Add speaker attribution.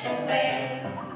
Speaker 1: ocean wave.